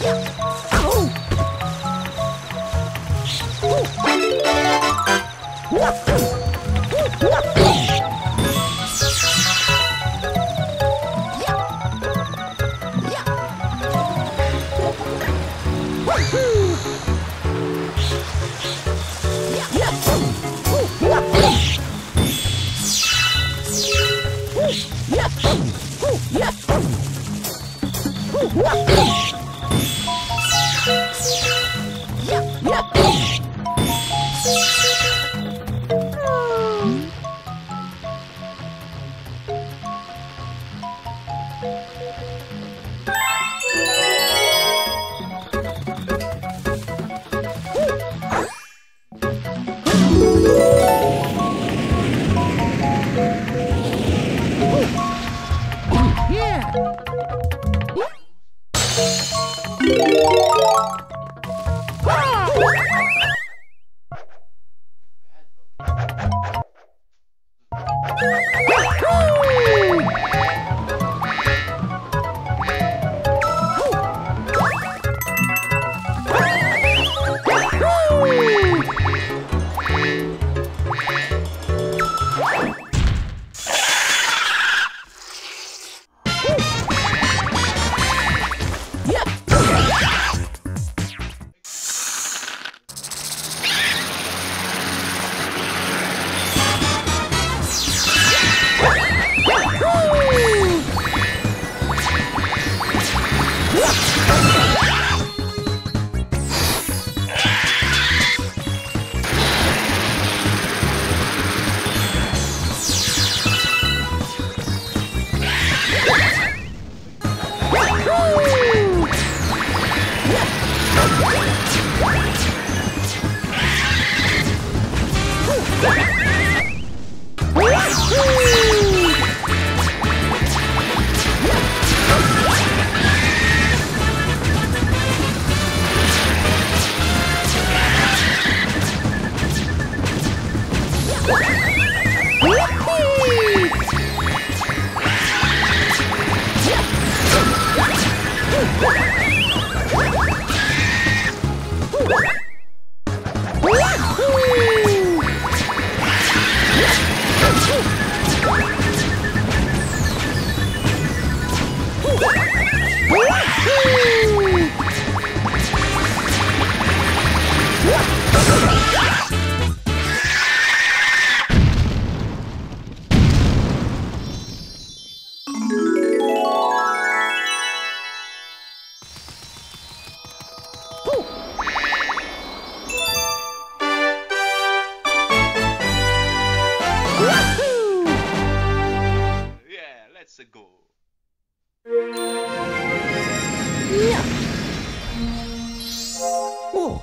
Yeah. Yeah. Woo! Woo! Yeah, let's go. Yeah. Oh,